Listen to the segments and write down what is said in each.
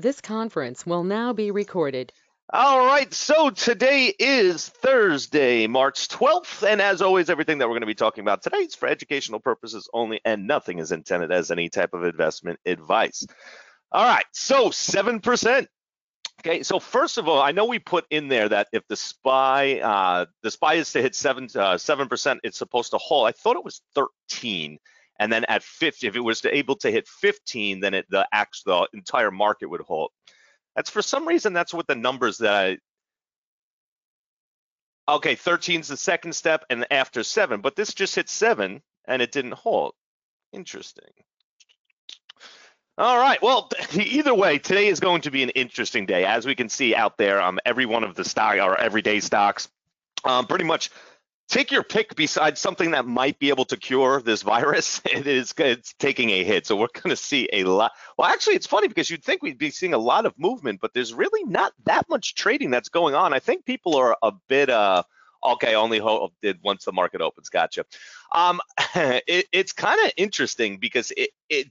This conference will now be recorded. All right, so today is Thursday, March 12th, and as always, everything that we're going to be talking about today is for educational purposes only, and nothing is intended as any type of investment advice. All right, so 7%. Okay, so first of all, I know we put in there that if the SPY, uh, the SPY is to hit seven, uh, 7%, it's supposed to hold. I thought it was 13. And then at 50, if it was able to hit 15, then it, the, the entire market would halt. That's for some reason, that's what the numbers that I, okay, 13 is the second step and after seven, but this just hit seven and it didn't hold. Interesting. All right. Well, either way, today is going to be an interesting day. As we can see out there, um, every one of the stock or everyday stocks, um, pretty much take your pick besides something that might be able to cure this virus. It is it's taking a hit. So we're going to see a lot well actually it's funny because you'd think we'd be seeing a lot of movement but there's really not that much trading that's going on. I think people are a bit uh okay only hope did once the market opens. Gotcha. Um it, it's kind of interesting because it it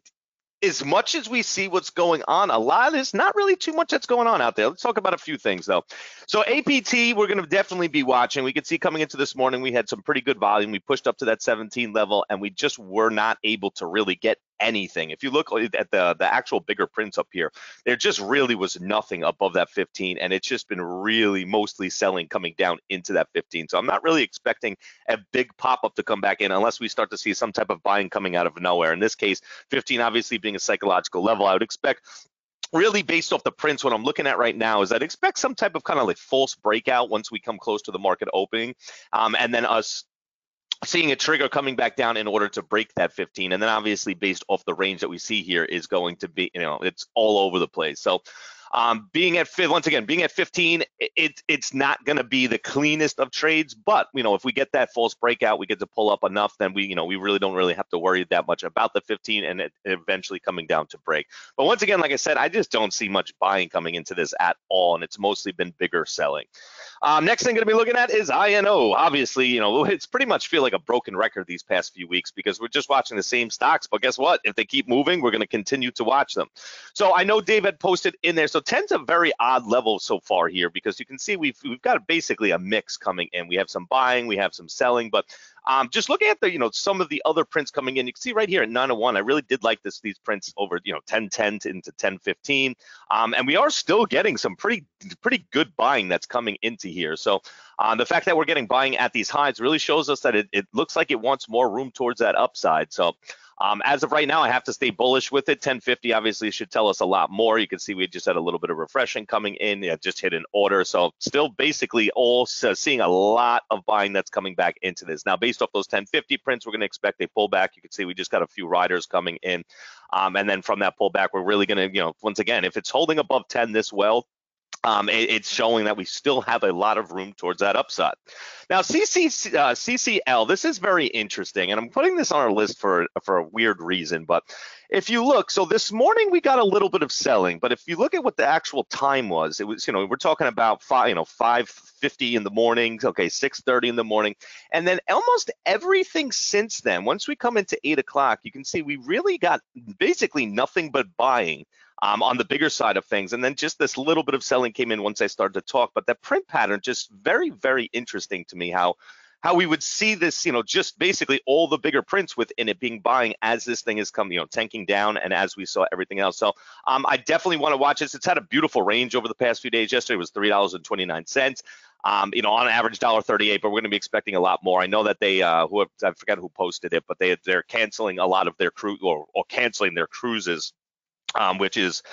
as much as we see what's going on, a lot is not really too much that's going on out there. Let's talk about a few things though. So APT, we're going to definitely be watching. We could see coming into this morning, we had some pretty good volume. We pushed up to that 17 level, and we just were not able to really get anything. If you look at the the actual bigger prints up here, there just really was nothing above that 15, and it's just been really mostly selling coming down into that 15. So I'm not really expecting a big pop up to come back in unless we start to see some type of buying coming out of nowhere. In this case, 15 obviously being a psychological level, I would expect really based off the prints what i'm looking at right now is i'd expect some type of kind of like false breakout once we come close to the market opening um, and then us seeing a trigger coming back down in order to break that 15 and then obviously based off the range that we see here is going to be you know it's all over the place. So um, being at once again, being at 15, it, it's not going to be the cleanest of trades, but you know if we get that false breakout, we get to pull up enough, then we you know we really don't really have to worry that much about the 15 and it eventually coming down to break. But once again, like I said, I just don't see much buying coming into this at all, and it's mostly been bigger selling. Um, next thing going to be looking at is INO. Obviously, you know it's pretty much feel like a broken record these past few weeks because we're just watching the same stocks. But guess what? If they keep moving, we're going to continue to watch them. So I know Dave had posted in there. So so 10's a very odd level so far here because you can see we've we've got basically a mix coming in. We have some buying, we have some selling, but um, just looking at the you know some of the other prints coming in, you can see right here at 901. I really did like this these prints over you know 1010 to, into 1015, um, and we are still getting some pretty pretty good buying that's coming into here. So um, the fact that we're getting buying at these highs really shows us that it, it looks like it wants more room towards that upside. So um, as of right now, I have to stay bullish with it. 1050 obviously should tell us a lot more. You can see we just had a little bit of refreshing coming in. Just hit an order. So still basically all uh, seeing a lot of buying that's coming back into this. Now, based off those 1050 prints, we're going to expect a pullback. You can see we just got a few riders coming in. Um, and then from that pullback, we're really going to, you know, once again, if it's holding above 10 this well, um, it, it's showing that we still have a lot of room towards that upside. Now, CC, uh, CCL, this is very interesting, and I'm putting this on our list for for a weird reason. But if you look, so this morning we got a little bit of selling, but if you look at what the actual time was, it was you know we're talking about five, you know, 5:50 in the morning, okay, 6:30 in the morning, and then almost everything since then. Once we come into eight o'clock, you can see we really got basically nothing but buying um, on the bigger side of things. And then just this little bit of selling came in once I started to talk. But that print pattern just very, very interesting to me how how we would see this, you know, just basically all the bigger prints within it being buying as this thing is come, you know, tanking down and as we saw everything else. So um, I definitely want to watch this. It's had a beautiful range over the past few days. Yesterday was three dollars and twenty nine cents. Um, you know, on average, dollar thirty-eight, but we're going to be expecting a lot more. I know that they, uh, who I forget who posted it, but they they're canceling a lot of their crew or, or canceling their cruises um, which is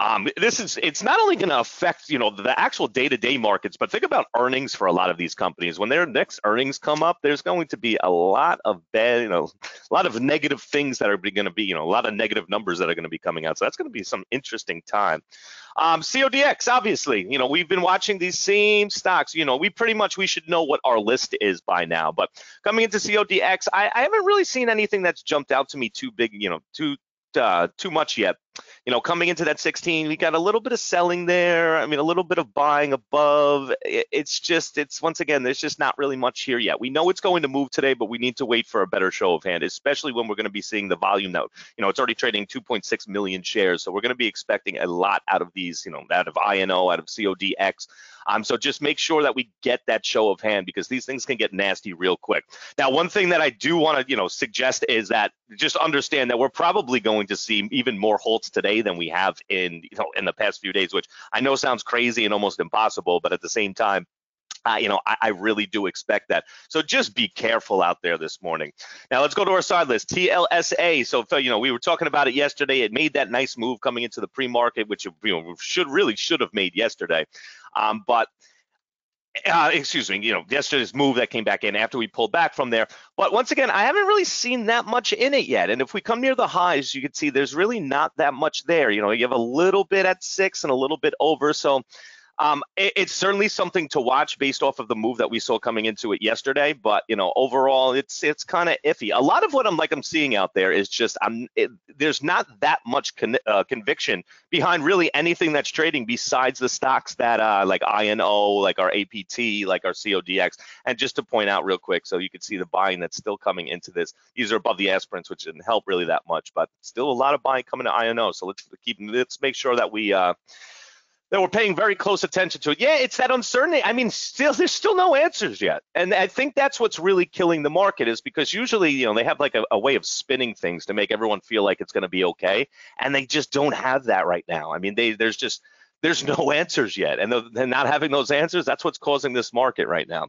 um, this is it's not only going to affect you know the actual day-to-day markets, but think about earnings for a lot of these companies. When their next earnings come up, there's going to be a lot of bad, you know, a lot of negative things that are going to be, you know, a lot of negative numbers that are going to be coming out. So that's going to be some interesting time. Um, CODX, obviously, you know, we've been watching these same stocks. You know, we pretty much we should know what our list is by now. But coming into CODX, I, I haven't really seen anything that's jumped out to me too big, you know, too uh, too much yet. You know, coming into that 16, we got a little bit of selling there. I mean, a little bit of buying above. It's just, it's once again, there's just not really much here yet. We know it's going to move today, but we need to wait for a better show of hand, especially when we're going to be seeing the volume now. You know, it's already trading 2.6 million shares, so we're going to be expecting a lot out of these, you know, out of INO, out of CODX. Um, so just make sure that we get that show of hand because these things can get nasty real quick. Now, one thing that I do want to, you know, suggest is that just understand that we're probably going to see even more holds today than we have in, you know, in the past few days, which I know sounds crazy and almost impossible, but at the same time, uh, you know, I, I, really do expect that. So just be careful out there this morning. Now let's go to our side list, TLSA. So you know, we were talking about it yesterday. It made that nice move coming into the pre-market, which you know should really should have made yesterday. Um, but uh, excuse me, you know, yesterday's move that came back in after we pulled back from there. But once again, I haven't really seen that much in it yet. And if we come near the highs, you can see there's really not that much there. You know, you have a little bit at six and a little bit over. So um, it, it's certainly something to watch based off of the move that we saw coming into it yesterday. But you know, overall, it's it's kind of iffy. A lot of what I'm like I'm seeing out there is just I'm it, there's not that much con- uh, conviction behind really anything that's trading besides the stocks that uh, like INO, like our APT, like our CODX. And just to point out real quick, so you can see the buying that's still coming into this. These are above the aspirins, which didn't help really that much, but still a lot of buying coming to INO. So let's keep let's make sure that we. Uh, that we're paying very close attention to it. Yeah, it's that uncertainty. I mean, still, there's still no answers yet, and I think that's what's really killing the market is because usually, you know, they have like a, a way of spinning things to make everyone feel like it's going to be okay, and they just don't have that right now. I mean, they there's just there's no answers yet, and they're not having those answers. That's what's causing this market right now.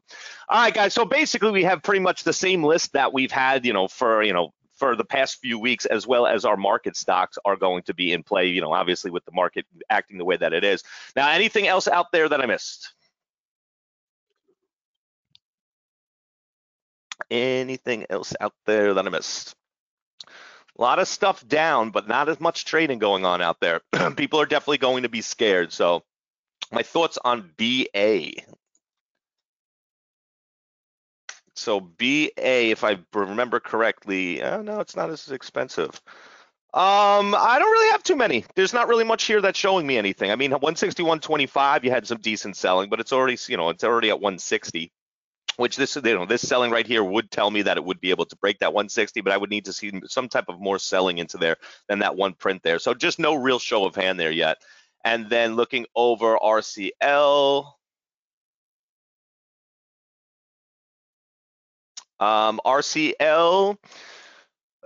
All right, guys. So basically, we have pretty much the same list that we've had, you know, for you know for the past few weeks, as well as our market stocks are going to be in play, you know, obviously with the market acting the way that it is. Now, anything else out there that I missed? Anything else out there that I missed? A lot of stuff down, but not as much trading going on out there. People are definitely going to be scared. So, my thoughts on BA. So BA, if I remember correctly, oh, no, it's not as expensive. Um, I don't really have too many. There's not really much here that's showing me anything. I mean, 161.25, you had some decent selling, but it's already, you know, it's already at 160 which this you know this selling right here would tell me that it would be able to break that 160 but i would need to see some type of more selling into there than that one print there so just no real show of hand there yet and then looking over rcl Um, RCL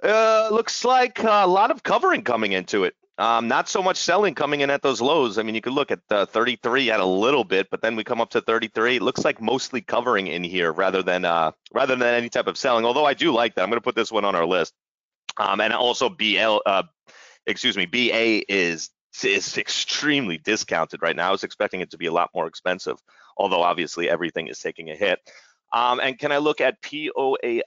uh, looks like a lot of covering coming into it. Um, not so much selling coming in at those lows. I mean, you could look at the 33 at a little bit, but then we come up to 33. It looks like mostly covering in here rather than uh, rather than any type of selling. Although I do like that. I'm going to put this one on our list. Um, and also BL, uh, excuse me, BA is is extremely discounted right now. I was expecting it to be a lot more expensive, although obviously everything is taking a hit. Um, and can I look at POAI?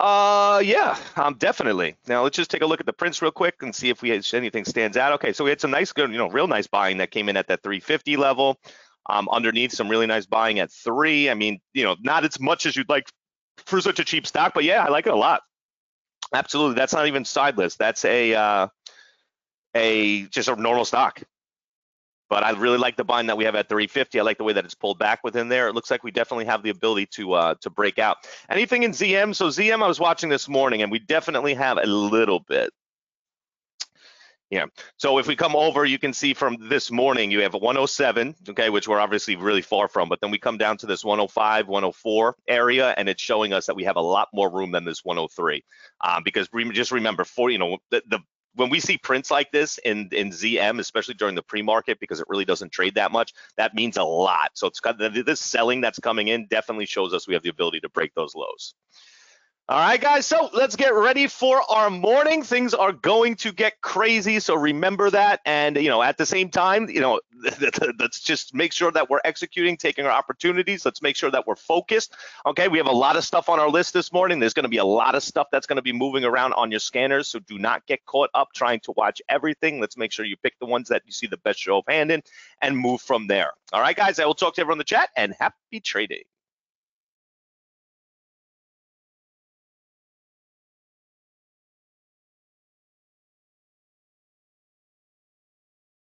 Uh, yeah, um, definitely. Now let's just take a look at the prints real quick and see if we had anything stands out. Okay, so we had some nice, good, you know, real nice buying that came in at that 350 level. Um, underneath some really nice buying at three. I mean, you know, not as much as you'd like for such a cheap stock, but yeah, I like it a lot. Absolutely, that's not even side list. That's a uh, a just a normal stock. But I really like the bind that we have at 350. I like the way that it's pulled back within there. It looks like we definitely have the ability to uh, to break out. Anything in ZM? So ZM, I was watching this morning, and we definitely have a little bit. Yeah. So if we come over, you can see from this morning, you have a 107, okay, which we're obviously really far from. But then we come down to this 105, 104 area, and it's showing us that we have a lot more room than this 103. Um, because just remember, for you know, the, the when we see prints like this in in ZM, especially during the pre-market, because it really doesn't trade that much, that means a lot. So it's got this selling that's coming in definitely shows us we have the ability to break those lows. All right, guys, so let's get ready for our morning. Things are going to get crazy, so remember that. And, you know, at the same time, you know, let's just make sure that we're executing, taking our opportunities. Let's make sure that we're focused. Okay, we have a lot of stuff on our list this morning. There's going to be a lot of stuff that's going to be moving around on your scanners, so do not get caught up trying to watch everything. Let's make sure you pick the ones that you see the best show of hand in and move from there. All right, guys, I will talk to everyone in the chat and happy trading.